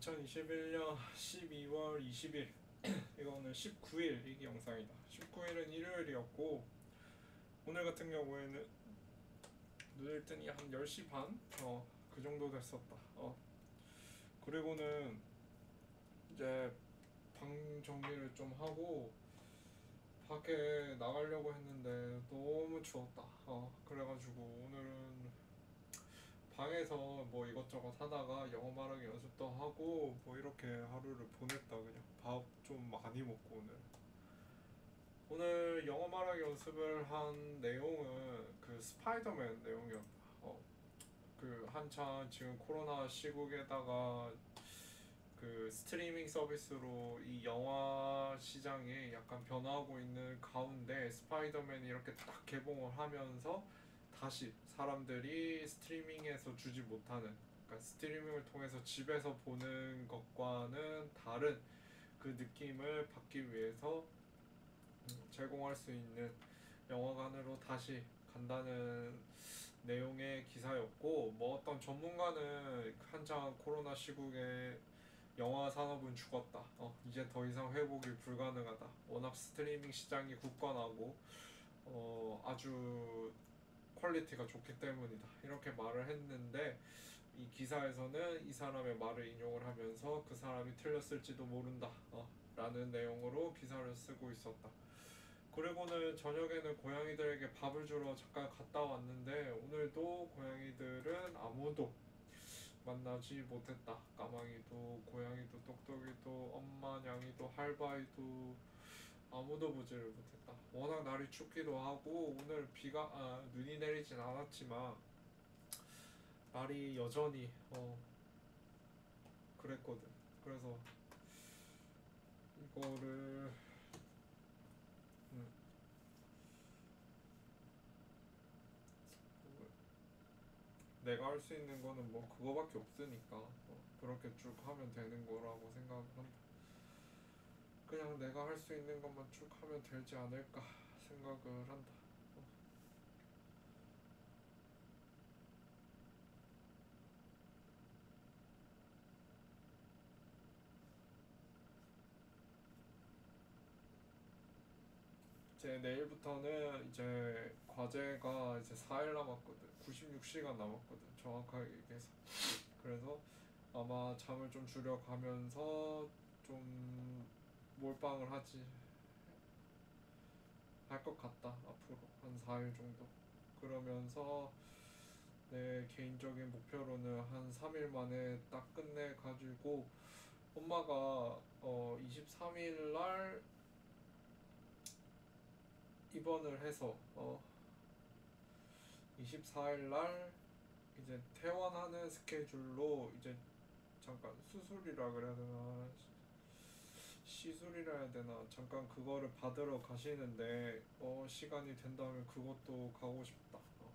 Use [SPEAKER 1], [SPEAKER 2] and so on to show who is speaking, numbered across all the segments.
[SPEAKER 1] 2021년 12월 20일 이거는 19일 이게 영상이다 19일은 일요일이었고 오늘 같은 경우에는 눈을 뜨니 한 10시 반? 어, 그 정도 됐었다 어. 그리고는 이제 방 정리를 좀 하고 밖에 나가려고 했는데 너무 추웠다 어, 그래가지고 오늘은 방에서 뭐 이것저것 하다가 영어 말하기 연습도 하고 뭐 이렇게 하루를 보냈다. 그냥 밥 좀 많이 먹고 오늘. 오늘 영어 말하기 연습을 한 내용은 그 스파이더맨 내용이었다 어, 그 한참 지금 코로나 시국에다가 그 스트리밍 서비스로 이 영화 시장이 약간 변화하고 있는 가운데 스파이더맨이 이렇게 딱 개봉을 하면서 다시 사람들이 스트리밍에서 주지 못하는 그러니까 스트리밍을 통해서 집에서 보는 것과는 다른 그 느낌을 받기 위해서 음, 제공할 수 있는 영화관으로 다시 간다는 내용의 기사였고 뭐 어떤 전문가는 한창 코로나 시국에 영화 산업은 죽었다. 어, 이제 더 이상 회복이 불가능하다. 워낙 스트리밍 시장이 굳건하고 어, 아주 quality가 좋기 때문이다. 이렇게 말을 했는데 이 기사에서는 이 사람의 말을 인용을 하면서 그 사람이 틀렸을지도 모른다. 어, 라는 내용으로 기사를 쓰고 있었다. 그리고는 저녁에는 고양이들에게 밥을 주러 잠깐 갔다 왔는데 오늘도 고양이들은 아무도 만나지 못했다. 까망이도 고양이도 똑똑이도 엄마 냥이도 할바이도 아무도 보지를 못했다. 워낙 날이 춥기도 하고 오늘 비가 아, 눈이 내리진 않았지만 날이 여전히 어 그랬거든. 그래서 이거를 음. 내가 할 수 있는 거는 뭐 그거밖에 없으니까 어, 그렇게 쭉 하면 되는 거라고 생각을 한다. 그냥 내가 할 수 있는 것만 쭉 하면 되지 않을까 생각을 한다. 어. 이제 내일부터는 이제 과제가 이제 4일 남았거든. 96시간 남았거든. 정확하게 얘기해서. 그래서 아마 잠을 좀 줄여가면서 좀 몰빵을 하지. 할 것 같다 앞으로. 한 4일 정도. 그러면서 내 개인적인 목표로는 한 3일 만에 딱 끝내 가지고 엄마가 어 23일 날 입원을 해서 어 24일 날 이제 퇴원하는 스케줄로 이제 잠깐 수술이라 그래야 되나 시술이라 해야 되나 잠깐 그거를 받으러 가시는데 어 시간이 된다면 그것도 가고 싶다. 어.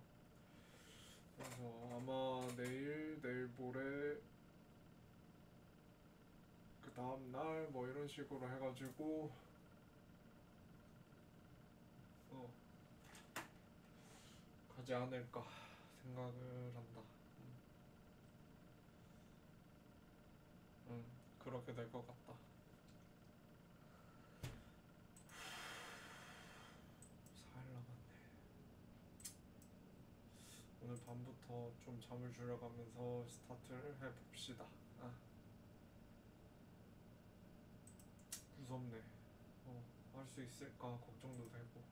[SPEAKER 1] 그래서 아마 내일 내일 모레 그 다음 날 뭐 이런 식으로 해가지고 어 가지 않을까 생각을 한다. 음, 음 그렇게 될 것 같다. 4일 남았네. 오늘 밤부터 좀 잠을 줄여가면서 스타트를 해봅시다. 아. 무섭네. 어, 할 수 있을까 걱정도 되고.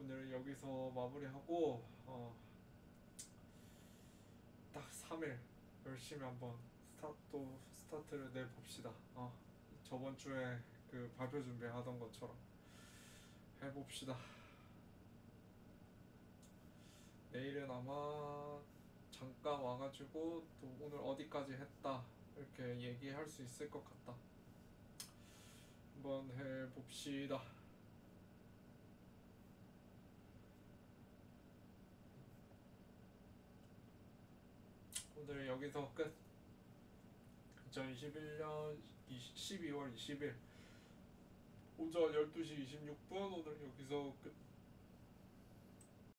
[SPEAKER 1] 오늘 여기서 마무리하고 어, 딱 3일 열심히 한번 스타트 스타트를 내 봅시다. 어, 저번 주에 그 발표 준비하던 것처럼 해봅시다. 내일은 아마 잠깐 와가지고 또 오늘 어디까지 했다 이렇게 얘기할 수 있을 것 같다. 한번 해봅시다. 오늘 여기서 끝. 2021년 12월 20일 오전 12시 26분 오늘 여기서 끝.